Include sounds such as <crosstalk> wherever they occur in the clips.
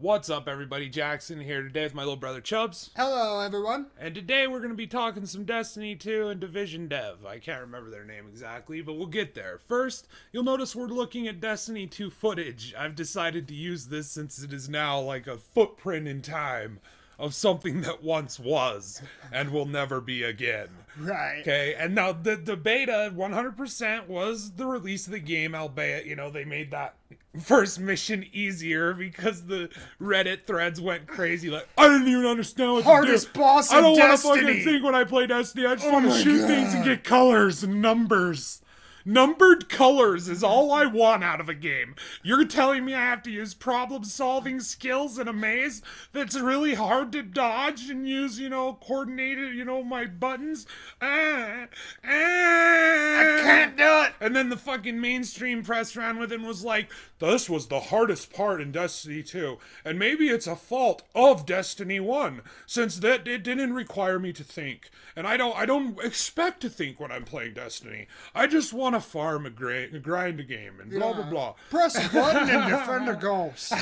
What's up, everybody? Jackson here today with my little brother Chubbz. Hello, everyone. And today we're going to be talking some Destiny 2 and Division Dev. I can't remember their name exactly, but we'll get there. First, you'll notice we're looking at Destiny 2 footage. I've decided to use this since it is now like a footprint in time of something that once was and will never be again. Right. Okay, and now the, the beta 100% was the release of the game, albeit, you know, they made that <laughs> first mission easier because the Reddit threads went crazy. Like, I didn't even understand what Hardest to do. boss I don't want to fucking think when I play Destiny. I just Oh want to shoot things and get colors and numbers. Numbered colors is all I want out of a game. You're telling me I have to use problem solving skills in a maze that's really hard to dodge and use, you know, coordinated, you know, my buttons? Ah, ah. I can't do it. And then the fucking mainstream press ran with it and was like, this was the hardest part in Destiny 2. And maybe it's a fault of Destiny 1, since that it didn't require me to think. And I don't I don't expect to think when I'm playing Destiny. I just want to farm a, gra- grind a game and blah blah blah. Press a button and defender <laughs> goes.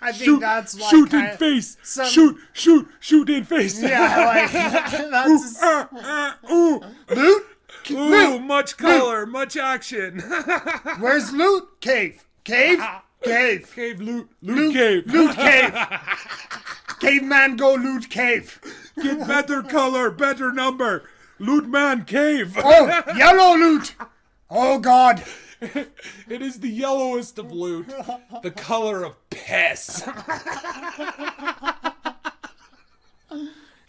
I think Shoot, that's like shoot kind in face. some- Shoot, shoot, shoot in face. Yeah, <laughs> like <laughs> that's Ah, ah, ooh, loot. ooh, much color, much action. Where's loot? Cave. Cave. Cave. cave loot, loot cave. Loot cave. Caveman go loot cave. Get better color, better number. Loot man cave. Oh, yellow loot. Oh God. <laughs> it is the yellowest of loot. The color of piss. <laughs>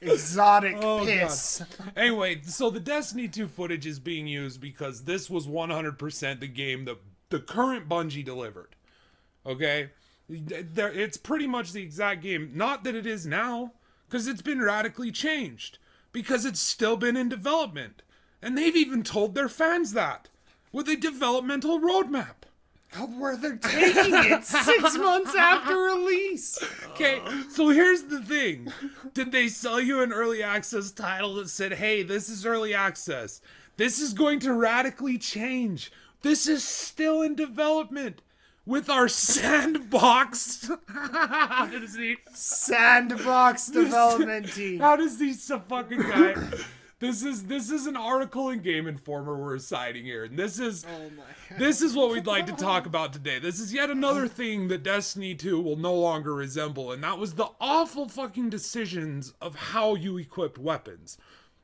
Exotic Oh, piss. anyway, so the Destiny 2 footage is being used because this was 100% the game that the current Bungie delivered. Okay? It's pretty much the exact game. Not that it is now, because it's been radically changed. Because it's still been in development. And they've even told their fans that. With a developmental roadmap. Where they're <laughs> taking it six months after release. Okay, so here's the thing. Did they sell you an early access title that said, hey, this is early access? This is going to radically change. This is still in development with our sandbox. <laughs> How does he, Sandbox <laughs> development team. how does he so fucking guy? This is this is an article in Game Informer we're citing here, and this is Oh my this is what we'd like to talk about today. This is yet another thing that Destiny 2 will no longer resemble, and that was the awful fucking decisions of how you equipped weapons.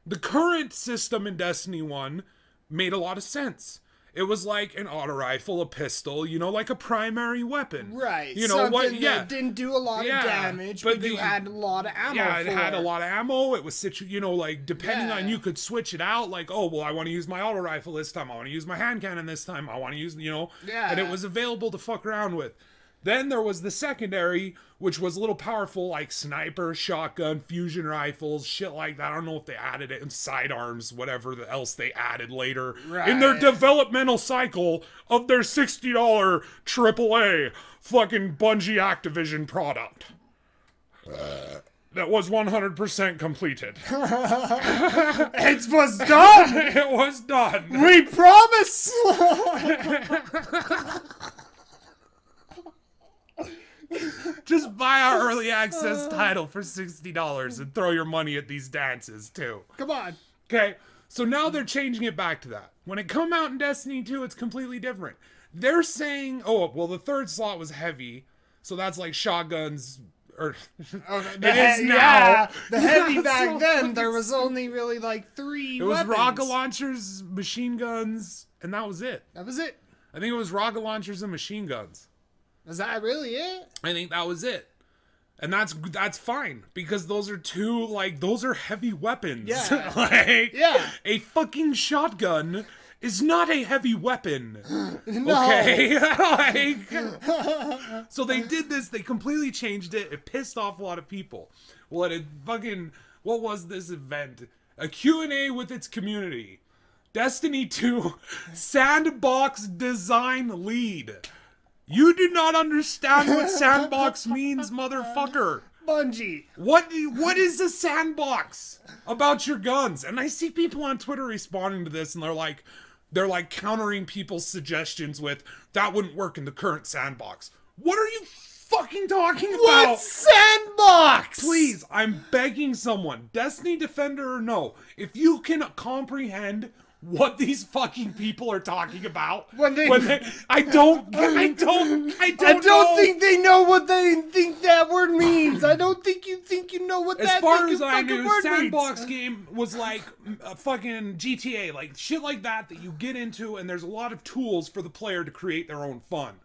The current system in Destiny 1 made a lot of sense. It was like an auto rifle, a pistol, you know, like a primary weapon. Right. You know something what? Yeah. That didn't do a lot Yeah, of damage, but but, you had a lot of ammo. Yeah, it had a lot of ammo. It was situ, you know, like depending on you could switch it out. Like, oh well, I want to use my auto rifle this time. I want to use my hand cannon this time. I want to use, you know, Yeah. and it was available to fuck around with. Then there was the secondary, which was a little powerful, like sniper, shotgun, fusion rifles, shit like that. I don't know if they added it in sidearms, whatever else they added later in their developmental cycle of their sixty dollar AAA fucking Bungie Activision product that was 100% completed. <laughs> It was done. <laughs> it was done. we promise. <laughs> Just buy our early access uh. title for $60 and throw your money at these dances too. Come on. Okay, so now they're changing it back to that. When it come out in Destiny 2, it's completely different. They're saying, oh, well, the third slot was heavy, so that's like shotguns. Or <laughs> oh, Okay, it is now. Yeah, the <laughs> heavy back so then, there was only really like three. It was weapons. rocket launchers, machine guns, and that was it. That was it. I think it was rocket launchers and machine guns. Was that really it? I think that was it. And that's that's fine because those are two like those are heavy weapons. Yeah. <laughs> like Yeah. a fucking shotgun is not a heavy weapon. <gasps> No. Okay? <laughs> like <laughs> So they did this, they completely changed it. It pissed off a lot of people. What a fucking what was this event? A Q&A with its community. Destiny 2 sandbox design lead. You do not understand what <laughs> sandbox means, motherfucker. Bungie. What what is a sandbox about your guns? And I see people on Twitter responding to this and they're like they're like countering people's suggestions with that wouldn't work in the current sandbox. What are you fucking talking about? What sandbox? Please, I'm begging someone, Destiny Defender or no, if you can comprehend what these fucking people are talking about When they- I don't I <laughs> don't I don't I don't know. think they know what they think that word means. I don't think you think you know what that means. as that far as I knew, sandbox means. game was like uh, a fucking GTA, like shit like that that you get into, and there's a lot of tools for the player to create their own fun.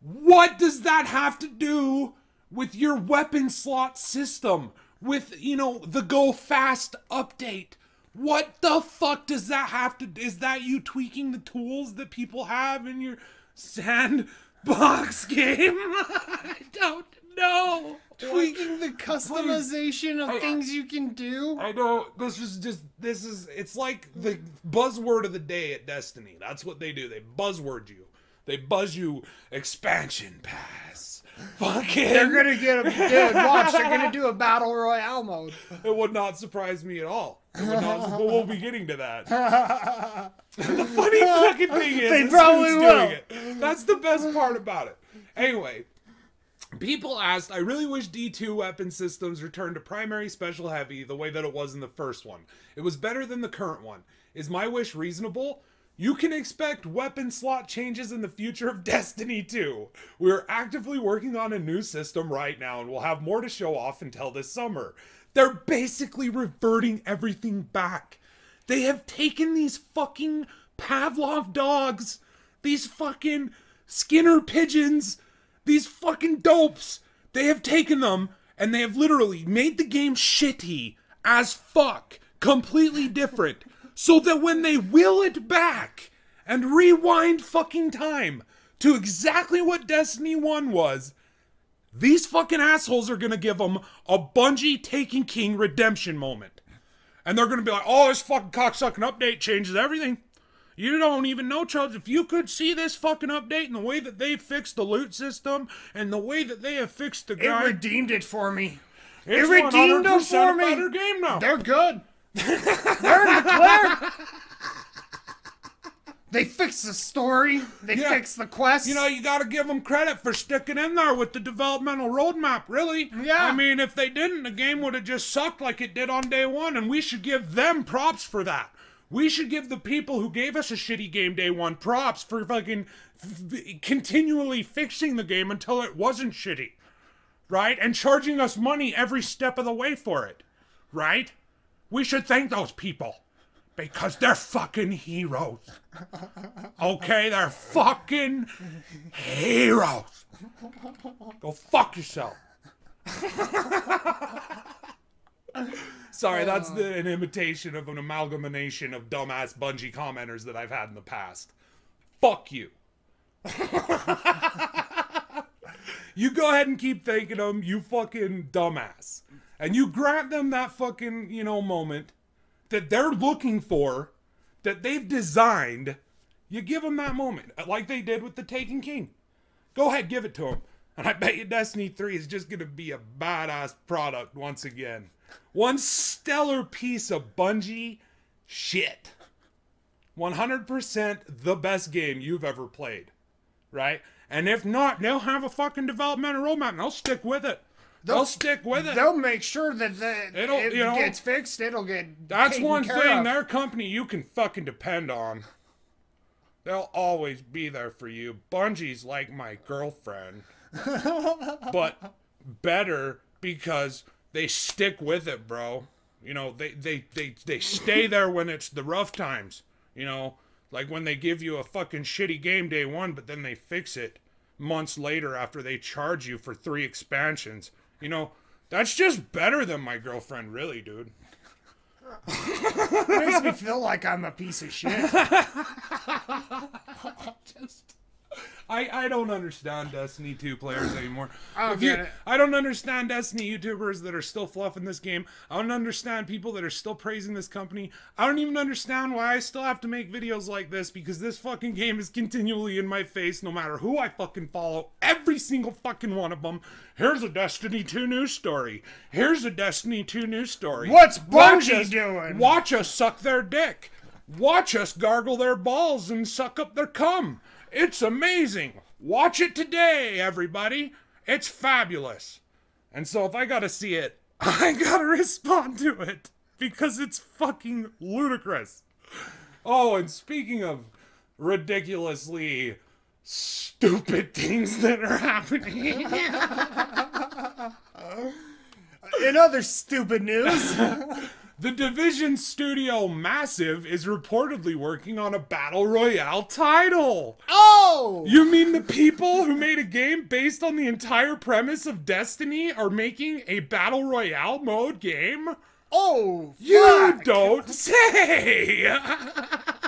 What does that have to do with your weapon slot system? With you know the Go Fast update? What the fuck does that have to? Is that you tweaking the tools that people have in your sandbox <laughs> game? I don't know. tweaking the customization of I- things you can do. I know this is just this is it's like the buzzword of the day at Destiny. That's what they do. They buzzword you. They buzz you expansion pass. Fucking They're gonna get a dude. Watch, they're gonna do a battle royale mode. it would not surprise me at all. It would not, but we'll be getting to that. <laughs> the funny fucking thing is, They probably will. doing it. That's the best part about it. Anyway, people asked, I really wish D2 weapon systems returned to primary special heavy the way that it was in the first one. It was better than the current one. Is my wish reasonable? You can expect weapon slot changes in the future of <laughs> Destiny 2. We are actively working on a new system right now and we'll have more to show off until this summer. They're basically reverting everything back. They have taken these fucking Pavlov dogs, these fucking Skinner pigeons, these fucking dopes. They have taken them and they have literally made the game shitty as fuck, completely different, so that when they will it back and rewind fucking time to exactly what Destiny 1 was, these fucking assholes are gonna give them a Bungie Taken King redemption moment. And they're gonna be like, oh, this fucking cocksucking update changes everything. You don't even know, Charles. If you could see this fucking update and the way that they fixed the loot system and the way that they have fixed the It guy, redeemed it for me. it's it redeemed them for me. better game now. They're good. They're the clear. They fixed the story. They Yeah. fixed the quest. You know, you got to give them credit for sticking in there with the developmental roadmap, really. Yeah. I mean, if they didn't, the game would have just sucked like it did on day one, and we should give them props for that. We should give the people who gave us a shitty game day one props for fucking f- continually fixing the game until it wasn't shitty. Right? And charging us money every step of the way for it. Right? We should thank those people. Because they're fucking heroes. Okay, they're fucking heroes. Go fuck yourself. Sorry, that's the, an imitation of an amalgamation of dumbass Bungie commenters that I've had in the past. Fuck you. <laughs> you go ahead and keep thanking them, you fucking dumbass. And you grant them that fucking, you know, moment that they're looking for, that they've designed. You give them that moment, uh, like they did with the Taken King. Go ahead, give it to them. And I bet you Destiny 3 is just going to be a badass product once again. One stellar piece of Bungie shit. 100% the best game you've ever played. Right? And if not, they'll have a fucking developmental roadmap and they'll stick with it. They'll, stick with it. They'll make sure that the, It'll- it you know, gets fixed. It'll get. That's one thing. of. Their company you can fucking depend on. They'll always be there for you. Bungie's like my girlfriend. <laughs> but better because they stick with it, bro. You know, they, they, they, they stay <laughs> there when it's the rough times. You know, like when they give you a fucking shitty game day one, but then they fix it months later after they charge you for three expansions. You know, that's just better than my girlfriend, really, dude. makes me feel like I'm a piece of shit. <laughs> <laughs> just I, I don't understand Destiny 2 players anymore. I don't you- it. I don't understand Destiny YouTubers that are still fluffing this game. I don't understand people that are still praising this company. I don't even understand why I still have to make videos like this because this fucking game is continually in my face no matter who I fucking follow. Every single fucking one of them. Here's a Destiny 2 news story. Here's a Destiny 2 news story. What's Bungie doing? Watch us suck their dick. Watch us gargle their balls and suck up their cum. It's amazing. Watch it today, everybody. It's fabulous. And so if I gotta see it, <laughs> I gotta respond to it because it's fucking ludicrous. Oh, and speaking of ridiculously stupid things that are happening. <laughs> In other stupid news, <laughs> The Division Studio Massive is reportedly working on a Battle Royale title. oh, You mean the people who made a game based on the entire premise of Destiny are making a Battle Royale mode game? oh, You don't say! <laughs>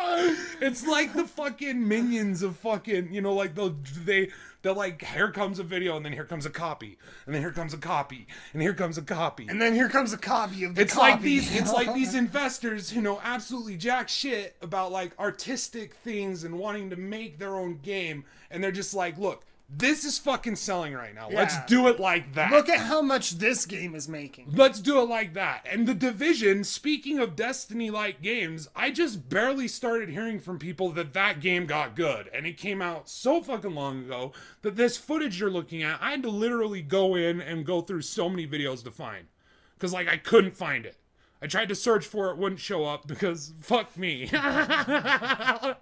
it's like the fucking minions of fucking, you know, like they'll, they, they're like, here comes a video, and then here comes a copy, and then here comes a copy, and here comes a copy. And then here comes a copy of the It's copy. like these it's like these <laughs> investors who know absolutely jack shit about like artistic things and wanting to make their own game and they're just like, "Look, this is fucking selling right now. Let's do it like that." Look at how much this game is making. Let's do it like that. And the division, speaking of Destiny like games, I just barely started hearing from people that that game got good. And it came out so fucking long ago that this footage you're looking at, I had to literally go in and go through so many videos to find. Because, like, I couldn't find it. I tried to search for it, wouldn't show up because fuck me. <laughs> I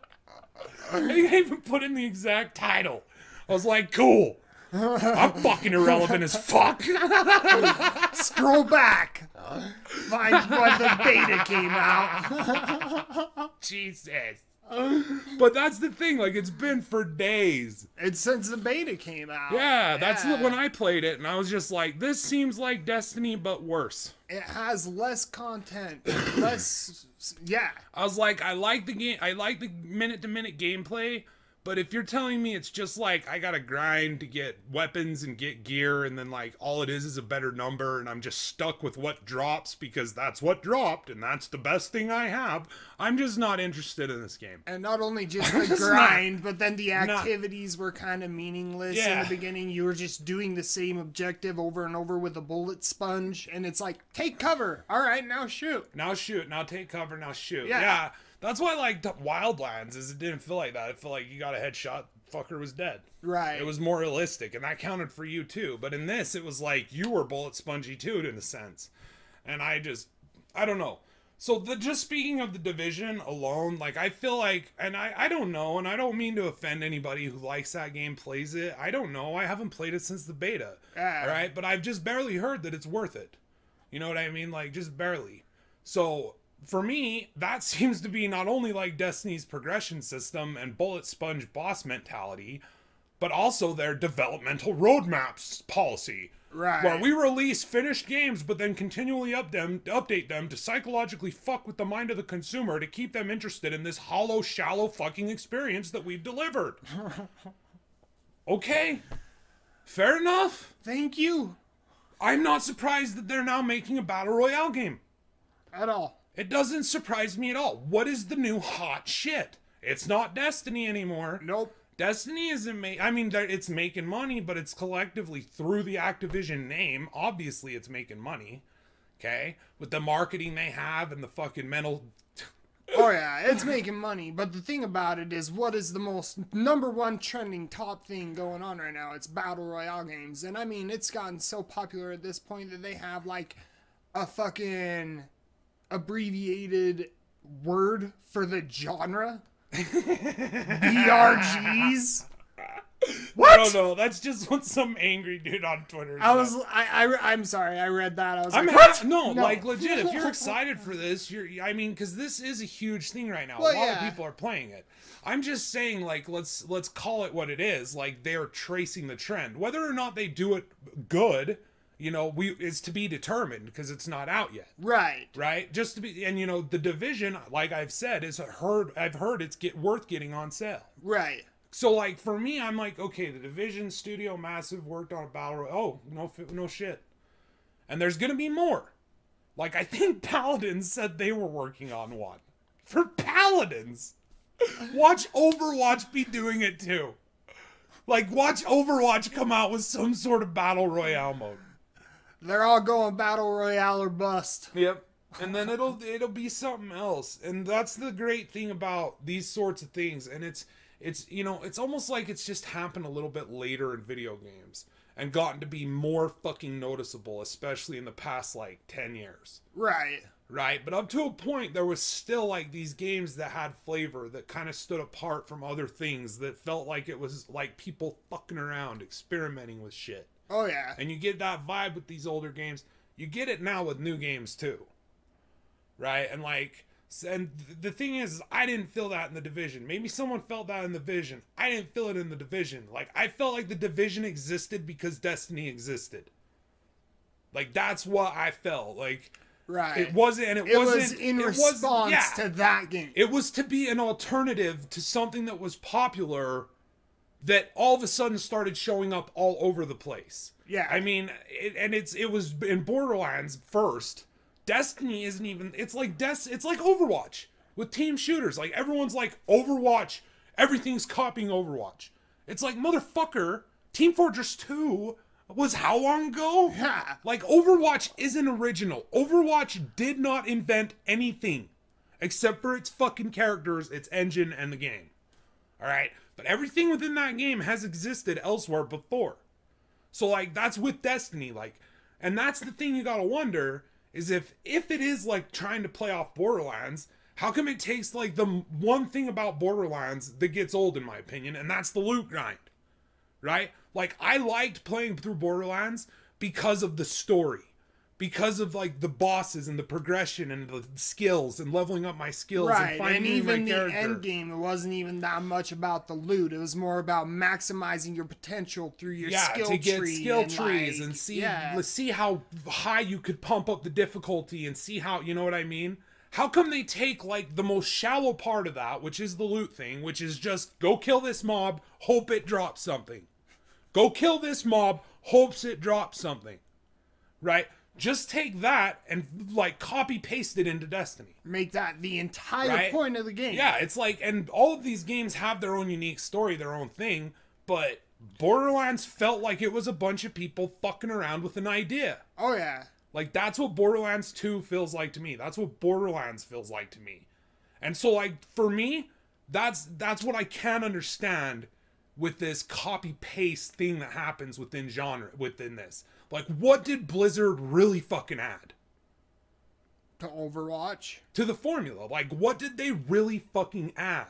didn't even put in the exact title. I was like, cool. I'm fucking irrelevant as fuck. Scroll back. Find when the beta came out. Jesus. But that's the thing, like it's been for days. It's since the beta came out. Yeah, that's Yeah. when I played it, and I was just like, this seems like Destiny, but worse. It has less content, less. Yeah. I was like, I like the game, I like the minute to minute gameplay, but if you're telling me it's just like I gotta grind to get weapons and get gear, and then like all it is is a better number, and I'm just stuck with what drops because that's what dropped, and that's the best thing I have, I'm just not interested in this game. And not only just <laughs> the It's not- grind, but then the not- activities were kind of meaningless in the beginning. You were just doing the same objective over and over with a bullet sponge, and it's like, take cover. All right, now shoot. now shoot, now take cover, now shoot. Yeah. Yeah. That's why I liked Wildlands is it didn't feel like that. It felt like you got a headshot, fucker was dead. Right. It was more realistic, and that counted for you too. But in this, it was like you were bullet spongy too, in a sense. And I just, I don't know. So the just speaking of the division alone, like I feel like, and I I don't know, and I don't mean to offend anybody who likes that game, plays it. I don't know. I haven't played it since the beta. Ah. All right, but I've just barely heard that it's worth it. You know what I mean? Like just barely. So for me, that <laughs> seems to be not only like Destiny's progression system and bullet sponge boss mentality, but also their developmental roadmaps policy. Right. Where we release finished games but then continually up them, update them to psychologically fuck with the mind of the consumer to keep them interested in this hollow, shallow fucking experience that we've delivered. <laughs> okay. Fair enough. Thank you. I'm not surprised that they're now making a battle royale game. At all. It doesn't surprise me at all. What is the new hot shit? It's not Destiny anymore. Nope. Destiny isn't I mean, it's making money, but it's collectively through the Activision name. Obviously, it's making money. Okay, with the marketing they have and the fucking mental. <laughs> Oh yeah, it's making money. But the thing about it is, what is the most number one trending top thing going on right now? It's battle royale games, and I mean, it's gotten so popular at this point that they have like a fucking abbreviated word for the genre. BRGs. I don't know. That's just what some angry dude on Twitter. I said. was, I, I, I'm sorry, I read that. I was I'm like, what? no, like legit. If you're <laughs> excited for this, you're. I mean, because this is a huge thing right now. Well, a lot yeah. of people are playing it. I'm just saying, like, let's let's call it what it is. Like they're tracing the trend. Whether or not they do it good, you know, we is to be determined because it's not out yet. right. Right, just to be, and you know, the division, like I've said, is heard. I've heard it's get worth getting on sale. Right. So like for me, I'm like, okay, the Division Studio Massive worked on a battle. Royale. Oh no, no shit. And there's gonna be more. Like I think <laughs> Paladins said they were working on one for Paladins. Watch Overwatch be doing it too. Like watch Overwatch come out with some sort of battle royale mode. They're all going battle royale or bust. Yep. And then it'll it'll be something else. And that's the great thing about these sorts of things. And it's it's you know it's almost like it's just happened a little bit later in video games and gotten to be more fucking noticeable especially in the past like 10 years Right. right but up to a point there was still like these games that had flavor that kind of stood apart from other things that felt like it was like people fucking around experimenting with shit Oh yeah. and you get that vibe with these older games you get it now with new games too right and like and the thing is is i didn't feel that in the division maybe someone felt that in the division i didn't feel it in the division like i felt like the division existed because destiny existed like that's what i felt like Right. it wasn't and it, It wasn't was in it was- response yeah. to that game. It was to be an alternative to something that was popular that all of a sudden started showing up all over the place. Yeah. I mean, it, and it's it was in Borderlands first. Destiny isn't even it's like Des it's like Overwatch with team shooters. Like everyone's like Overwatch, everything's copying Overwatch. It's like motherfucker, Team Fortress 2 was how long ago? Yeah. Like Overwatch isn't original. Overwatch did not invent anything except for its fucking characters, its engine, and the game. All right, but everything within that game has existed elsewhere before. So like that's with Destiny, like, and that's the thing you gotta wonder is if if it is like trying to play off Borderlands, how come it takes like the one thing about Borderlands that gets old in my opinion, and that's the loot grind, right? Like I liked playing through Borderlands because of the story. Because of like the bosses and the progression and the skills and leveling up my skills and Right, finding and even my the end game, it wasn't even that much about the loot. It was more about maximizing your potential through your yeah, skill to get tree skill and, trees like, and see yeah. let's see how high you could pump up the difficulty and see how you know what I mean. How come they take like the most shallow part of that, which is the loot thing, which is just go kill this mob, hope it drops something. Go kill this mob, hopes it drops something. Right? Just take that and like copy paste it into Destiny. make that the entire Right? point of the game. Yeah, it's like, and all of these games have their own unique story, their own thing, but Borderlands felt like it was a bunch of people fucking around with an idea. Oh yeah. Like, that's what Borderlands 2 feels like to me. That's what Borderlands feels like to me. And so, like, for me, that's that's what I can understand with this copy paste thing that happens within genre within this. Like, what did Blizzard really fucking add? To Overwatch. to the formula. Like, what did they really fucking add?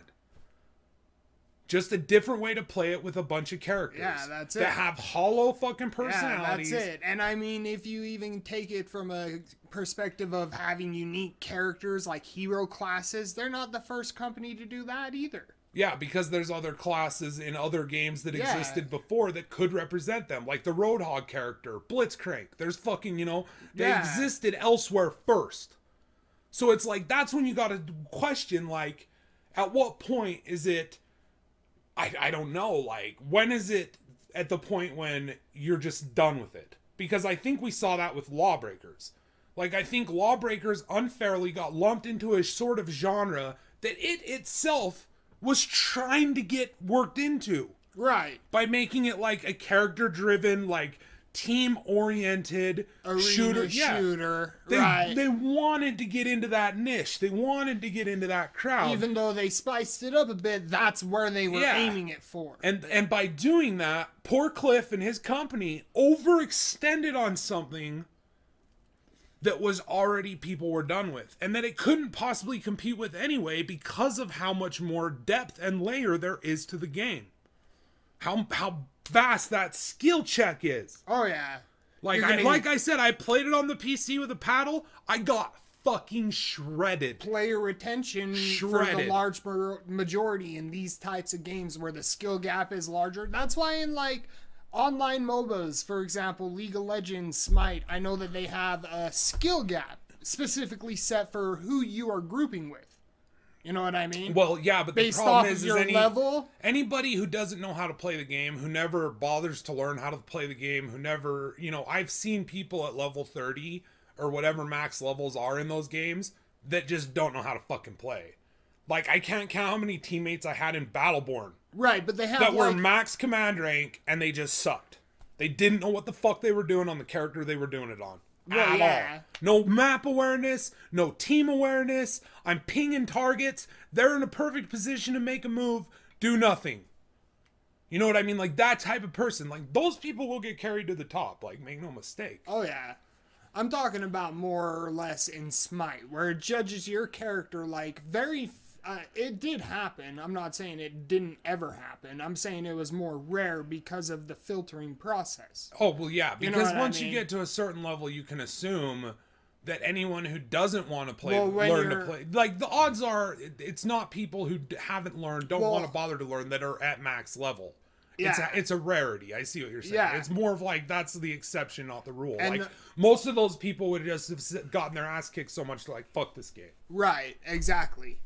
Just a different way to play it with a bunch of characters. Yeah, that's it. That have hollow fucking personalities. Yeah, that's it. And I mean, if you even take it from a perspective of having unique characters like hero classes, they're not the first company to do that either. Yeah, because there's other classes in other games that Yeah. existed before that could represent them, like the Roadhog character, Blitzcrank. There's fucking, you know, they Yeah. existed elsewhere first. So it's like that's when you got to question, like, at what point is it? I I don't know. Like, when is it at the point when you're just done with it? Because I think we saw that with Lawbreakers. Like, I think Lawbreakers unfairly got lumped into a sort of genre that it itself was trying to get worked into Right. by making it like a character driven, like team oriented shooter. shooter. Yeah. They, right. they wanted to get into that niche. They wanted to get into that crowd. even though they spiced it up a bit, that's where they were Yeah. aiming it for. and and by doing that, poor Cliff and his company overextended on something that was already people were done with and that it couldn't possibly compete with anyway because of how much more depth and layer there is to the game. How how vast that skill check is. Oh yeah. Like I like I said, I played it on the PC with a paddle. I got fucking shredded. Player retention shredded. for the large majority in these types of games where the skill gap is larger. That's why in like online MOBAs, for example, League of Legends, Smite, I know that they have a skill gap specifically set for who you are grouping with. You know what I mean? Well, yeah, but Based the problem is, is your any, level. anybody who doesn't know how to play the game, who never bothers to learn how to play the game, who never, you know, I've seen people at level 30 or whatever max levels are in those games that just don't know how to fucking play. Like I can't count how many teammates I had in Battleborn Right, but they have that were max command rank and they just sucked. They didn't know what the fuck they were doing on the character they were doing it on. Well, at yeah. all. No map awareness, no team awareness. I'm pinging targets. They're in a perfect position to make a move. do nothing. You know what I mean? Like that type of person, like those people will get carried to the top. Like, make no mistake. Oh yeah. I'm talking about more or less in Smite, where it judges your character like very. Uh, it did happen. I'm not saying it didn't ever happen. I'm saying it was more rare because of the filtering process. Oh well, yeah, You know because I once you get to a certain level, you can assume that anyone who doesn't want to play Well, learn to play. Like the odds are, it's not people who haven't learned, don't Well- want to bother to learn that are at max level. It's Yeah. a, it's a rarity. I see what you're saying. Yeah. It's more of like that's the exception, not the rule. And like the- most of those people would just have gotten their ass kicked so much, like fuck this game. Right, exactly.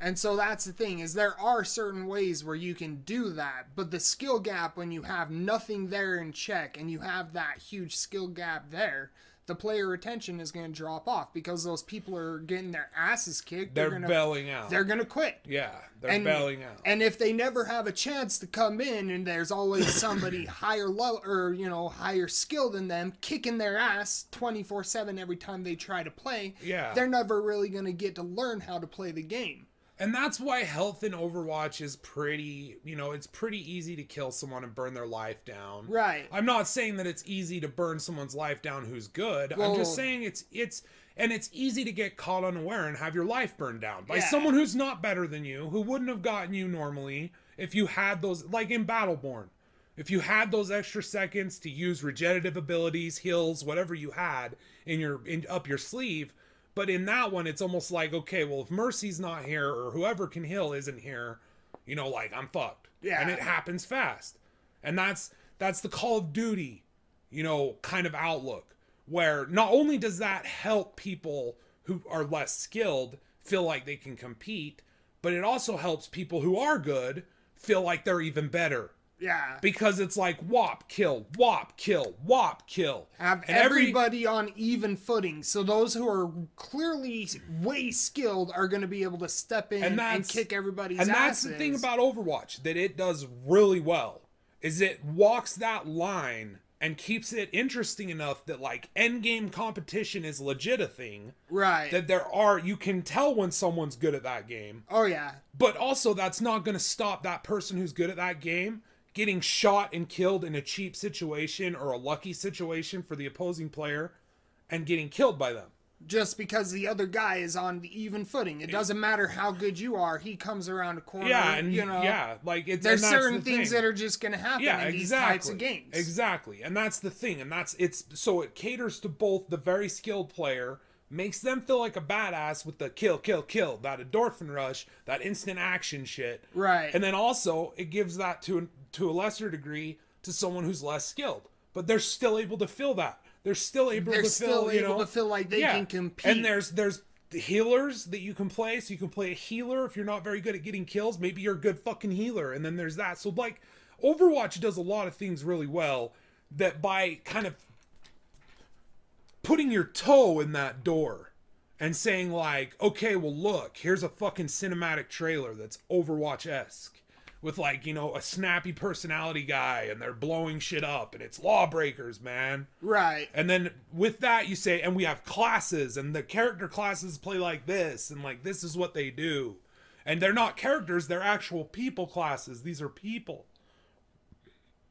And so that's the thing is there are certain ways where you can do that, but the skill gap when you have nothing there in check and you have that huge skill gap there, the player retention is going to drop off because those people are getting their asses kicked. They're, gonna bailing out. they're going to quit. yeah, they're And, bailing out. and if they never have a chance to come in and there's always <laughs> somebody higher level or you know higher skill than them kicking their ass 24/7 every time they try to play Yeah. they're never really going to get to learn how to play the game And that's why health in Overwatch is pretty, you know, it's pretty easy to kill someone and burn their life down. Right. I'm not saying that it's easy to burn someone's life down who's good. I'm just saying it's it's and it's easy to get caught unaware and have your life burned down by Yeah. someone who's not better than you, who wouldn't have gotten you normally if you had those like in Battleborn. If you had those extra seconds to use regenerative abilities, heals, whatever you had in your in up your sleeve, but in that one it's almost like okay, well if Mercy's not here or whoever can heal isn't here, you know, like I'm fucked. Yeah. And it happens fast. And that's that's the Call of Duty, you know, kind of outlook where not only does that help people who are less skilled feel like they can compete, but it also helps people who are good feel like they're even better yeah. Because it's like whop kill whop kill whop kill. Have And every- everybody on even footing. So those who are clearly way skilled are going to be able to step in And and, kick everybody's and that's asses. the thing about overwatch that it does really well is it walks that line and keeps it interesting enough that like end game competition is legit a thing. Right. That there are you can tell when someone's good at that game. Oh yeah. But also that's not going to stop that person who's good at that game getting shot and killed in a cheap situation or a lucky situation for the opposing player and getting killed by them just because the other guy is on the even footing. It doesn't matter how good you are. He comes around a corner. yeah and you know, yeah like it's there's certain the things thing. that are just going to happen yeah in these exactly types of games. exactly and that's the thing and that's it's so it caters to both the very skilled player makes them feel like a badass with the kill kill kill that endorphin rush that instant action shit Right. and then also it gives that to to a lesser degree to someone who's less skilled. But they're still able to feel that. They're still able They're to still feel you able know to feel like they can compete. and there's there's healers that you can play. So you can play a healer if you're not very good at getting kills. Maybe you're a good fucking healer. And then there's that. So like overwatch does a lot of things really well that by kind of putting your toe in that door and saying like okay well look here's a fucking cinematic trailer that's overwatch-esque with like you know a snappy personality guy and they're blowing shit up and it's lawbreakers man right. and then with that, you say, and we have classes, and the character classes play like this, and like this is what they do. And they're not characters, they're actual people classes. These are people.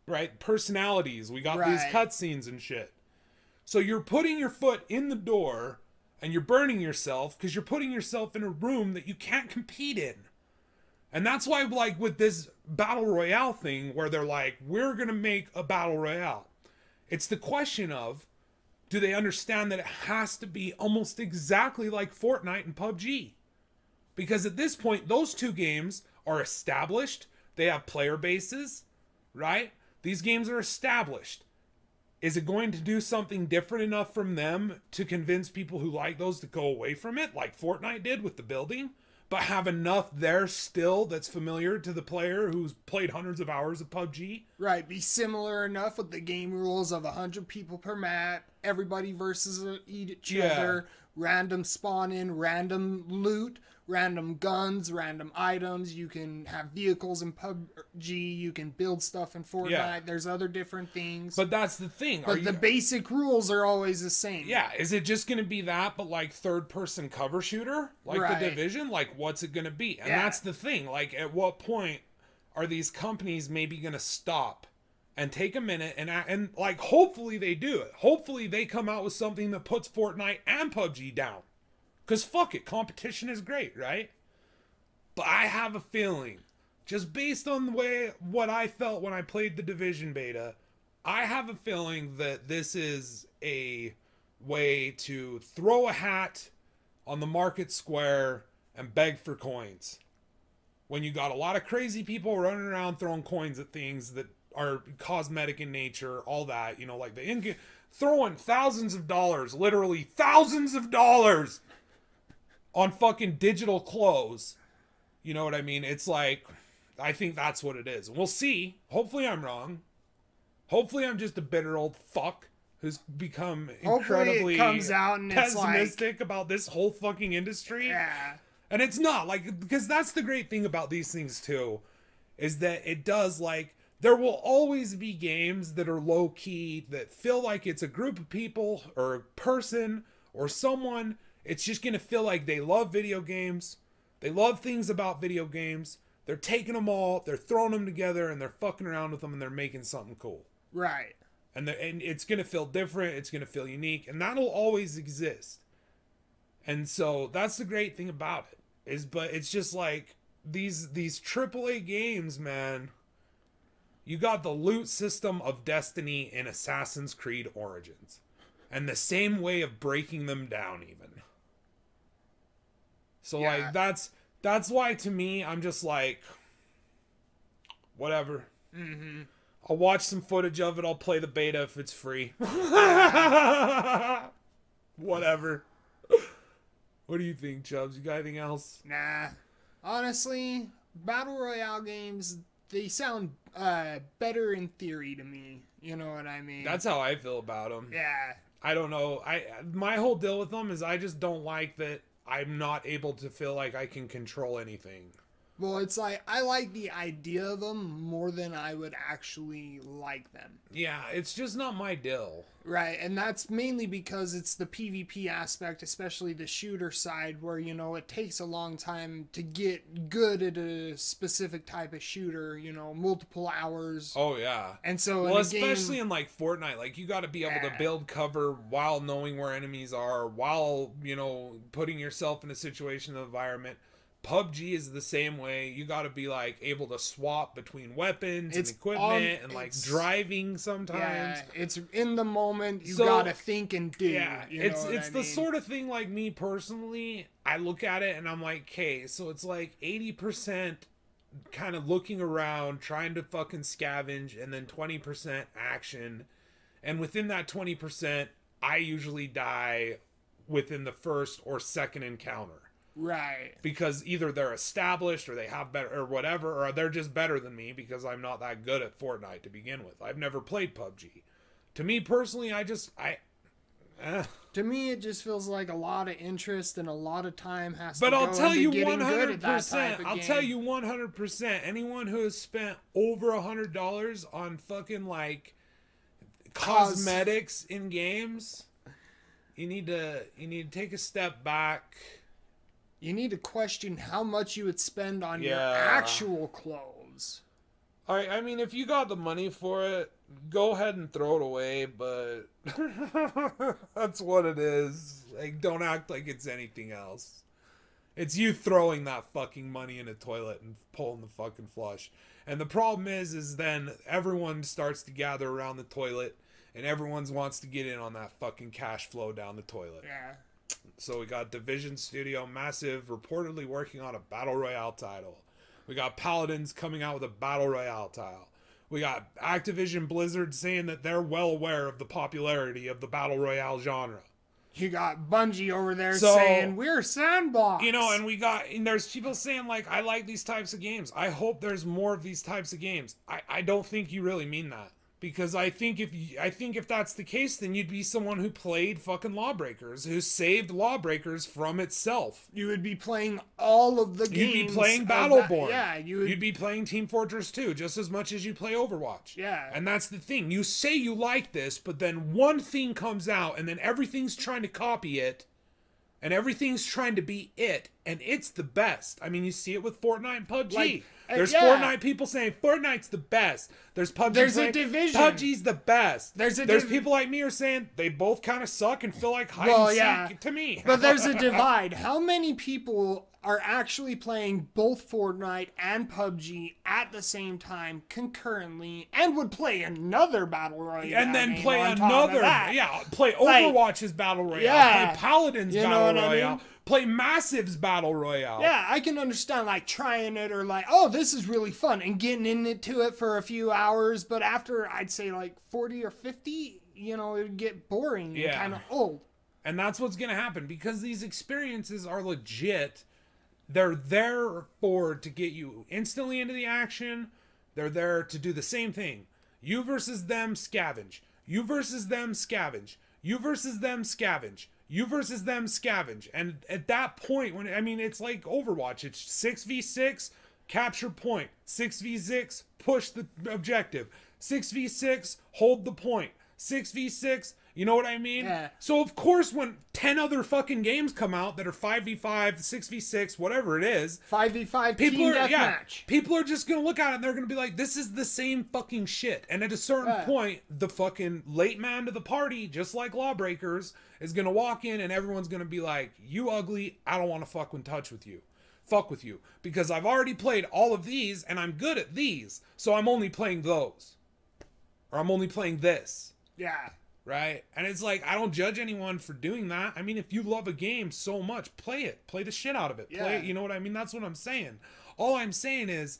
Right? Personalities. We got these Right. cutscenes and shit. So you're putting your foot in the door and you're burning yourself because you're putting yourself in a room that you can't compete in. And that's why, like, with this battle royale thing, where they're like, we're going to make a battle royale. It's the question of do they understand that it has to be almost exactly like Fortnite and PUBG? Because at this point, those two games are established, they have player bases, right? These games are established. Is it going to do something different enough from them to convince people who like those to go away from it, like Fortnite did with the building, but have enough there still that's familiar to the player who's played hundreds of hours of PUBG? Right. Be similar enough with the game rules of 100 people per map, everybody versus each Yeah. other, random spawn in, random loot, random guns, random items. You can have vehicles in PUBG. You can build stuff in Fortnite. Yeah. There's other different things. But that's the thing. Are But the you, basic rules are always the same. Yeah, is it just going to be that, but like third person cover shooter, like Right. the division? Like, what's it going to be? And Yeah. that's the thing. Like, at what point are these companies maybe going to stop and take a minute and and like hopefully they do it. Hopefully they come out with something that puts Fortnite and PUBG down. Cuz fuck it, competition is great, right? But I have a feeling just based on the way what I felt when I played the Division beta, I have a feeling that this is a way to throw a hat on the market square and beg for coins. When you got a lot of crazy people running around throwing coins at things that are cosmetic in nature, all that, you know, like the in throwing thousands of dollars, literally thousands of dollars on fucking digital clothes. You know what I mean? It's like I think that's what it is. We'll see. Hopefully I'm wrong. Hopefully I'm just a bitter old fuck who's become Hopefully incredibly it comes out and it's like, pessimistic about this whole fucking industry. yeah, And it's not like because that's the great thing about these things too, is that it does like there will always be games that are low key that feel like it's a group of people or a person or someone. It's just gonna feel like they love video games. They love things about video games. They're taking them all, they're throwing them together, and they're fucking around with them, and they're making something cool right. and the, and it's gonna feel different. It's gonna feel unique, and that'll always exist. And so that's the great thing about it is, but it's just like these these AAA games, man. You got the loot system of Destiny in Assassin's Creed Origins, and the same way of breaking them down, even. So Yeah. like that's that's why to me I'm just like, whatever. Mm-hmm. I'll watch some footage of it. I'll play the beta if it's free. <laughs> Whatever. What do you think, Chubbz? You got anything else? Nah. Honestly, battle royale games they sound uh better in theory to me. You know what I mean? That's how I feel about them. yeah. I don't know. I my whole deal with them is I just don't like that I'm not able to feel like I can control anything. Well, it's like I like the idea of them more than I would actually like them. Yeah, it's just not my deal. Right, and that's mainly because it's the PvP aspect, especially the shooter side, where you know it takes a long time to get good at a specific type of shooter. You know, multiple hours, Oh yeah. and so Well, in especially game, in like Fortnite, like you got to be able to build cover while knowing where enemies are, while you know putting yourself in a situation, environment. PUBG is the same way. You got to be like able to swap between weapons It's and equipment on- and like driving sometimes. yeah, it's in the moment. You So- gotta think and do. Yeah, you it's it's I the mean? sort of thing like me personally. I look at it and I'm like, okay, so it's like eighty percent kind of looking around, trying to fucking scavenge, and then twenty percent action. And within that twenty percent, I usually die within the first or second encounter right. because either they're established or they have better or whatever, or they're just better than me because I'm not that good at Fortnite to begin with. I've never played PUBG. To me personally, I just I. eh. To me, it just feels like a lot of interest and a lot of time has But to I'll tell you one hundred at that type percent. I'll game. tell you one hundred percent. Anyone who has spent over a hundred dollars on fucking like Cos- cosmetics in games, you need to you need to take a step back. You need to question how much you would spend on your actual clothes. I I mean, if you got the money for it, go ahead and throw it away. But <laughs> that's what it is. Like, don't act like it's anything else. It's you throwing that fucking money in a toilet and pulling the fucking flush. And the problem is, is then everyone starts to gather around the toilet, and everyone wants to get in on that fucking cash flow down the toilet. Yeah. So we got Division Studio Massive reportedly working on a battle royale title. We got Paladins coming out with a battle royale title. We got Activision Blizzard saying that they're well aware of the popularity of the battle royale genre. You got Bungie over there So- saying we're sandbox. You know, and we got and there's people saying like I like these types of games. I hope there's more of these types of games. I I don't think you really mean that. Because I think if you, I think if that's the case, then you'd be someone who played fucking Lawbreakers, who saved Lawbreakers from itself. you would be playing all of the games. You'd be playing of that- Battleborn. Yeah, you would. You'd be playing Team Fortress 2 just as much as you play Overwatch. Yeah. And that's the thing. You say you like this, but then one thing comes out and then everything's trying to copy it. And everything's trying to be it, and it's the best. I mean, you see it with Fortnite and PUBG. Like, uh, There's yeah. Fortnite people saying Fortnite's the best. There's PUBG. There's a division. PUBG's the best. There's a There's people like me are saying they both kind of suck and feel like hide Well, and yeah. seek to me. But there's a <laughs> divide. How many people are actually playing both Fortnite and PUBG at the same time concurrently and would play another battle royale and then play on top of another, yeah, play Like, Overwatch's battle royale, yeah. play Paladin's You know battle what I royale, mean? play Massive's battle royale. Yeah, I can understand like trying it or like, oh, this is really fun and getting into it for a few hours, but after I'd say like 40 or 50, you know, it would get boring and kind of old. And that's what's going to happen because these experiences are legit. They're there for to get you instantly into the action. They're there to do the same thing. You versus them scavenge. You versus them scavenge. You versus them scavenge. You versus them scavenge. And at that point when I mean it's like Overwatch. It's 6v6 capture point. 6v6 push the objective. 6v6 hold the point. 6v6 you know what I mean? Yeah. So of course, when ten other fucking games come out that are five v five, six v six, whatever it is, 5v5 people team are yeah, people are just gonna look at it and they're gonna be like, "This is the same fucking shit." And at a certain Yeah. point, the fucking late man to the party, just like Lawbreakers, is gonna walk in and everyone's gonna be like, "You ugly! I don't want to fuck in touch with you." Fuck with you because I've already played all of these and I'm good at these, so I'm only playing those, or I'm only playing this Yeah. Right? And it's like I don't judge anyone for doing that. I mean, if you love a game so much, play it, play the shit out of it. Play it, you know what I mean? That's what I'm saying. All I'm saying is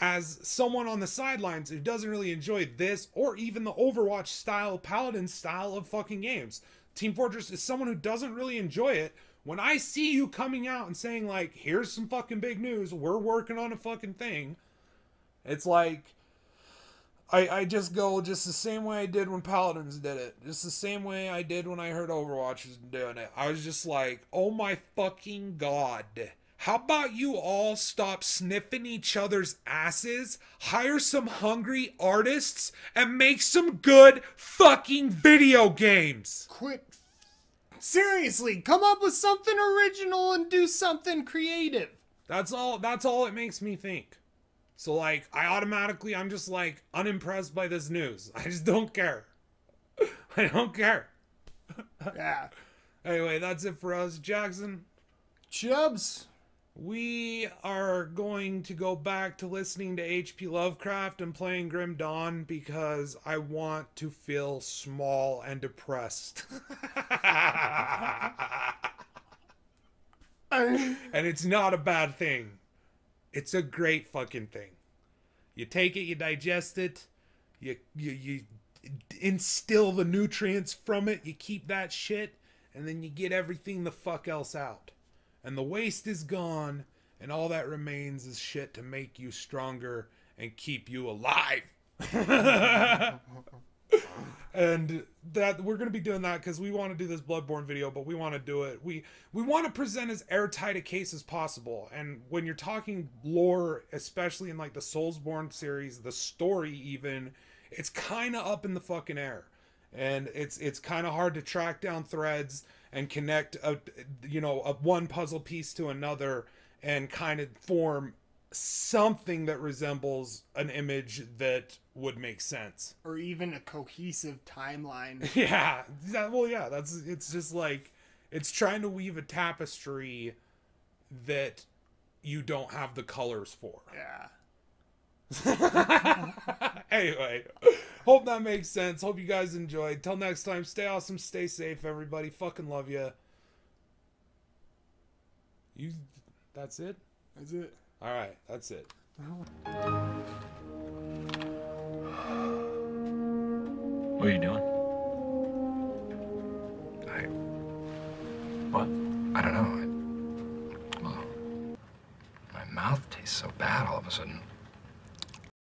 as someone on the sidelines who doesn't really enjoy this or even the Overwatch style Paladin style of fucking games. Team Fortress is someone who doesn't really enjoy it. When I see you coming out and saying like, "Here's some fucking big news. We're working on a fucking thing." It's like I, I just go just the same way I did when Paladins did it. Just the same way I did when I heard Overwatch was doing it. I was just like, oh my fucking god. How about you all stop sniffing each other's asses, hire some hungry artists, and make some good fucking video games? Quit. Seriously, come up with something original and do something creative. That's all that's all it makes me think. So like I automatically I'm just like unimpressed by this news. <laughs> I just don't care. <laughs> I don't care. <laughs> Yeah. Anyway, that's it for us, Jackson. Chubbz. We are going to go back to listening to H.P. Lovecraft and playing Grim Dawn because I want to feel small and depressed. and it's not a bad thing. It's a great fucking thing. You take it, you digest it, you you you instill the nutrients from it, you keep that shit, and then you get everything the fuck else out. And the waste is gone, and all that remains is shit to make you stronger and keep you alive. <laughs> and that we're going to be doing that because we want to do this bloodborne video but we want to do it. We we want to present as airtight a case as possible. And when you're talking lore especially in like the soulsborne series the story even it's kind of up in the fucking air. And it's it's kind of hard to track down threads and connect a you know a one puzzle piece to another and kind of form something that resembles an image that would make sense. <laughs> Or even a cohesive timeline. <laughs> yeah. That, well yeah that's it's just like it's trying to weave a tapestry that you don't have the colors for. Yeah. <laughs> anyway hope that makes sense. Hope you guys enjoyed. Till next time stay awesome stay safe everybody. Fucking love you you that's it? That's it. All right that's it What are you doing? I, What? I don't know. I, well, my mouth tastes so bad all of a sudden.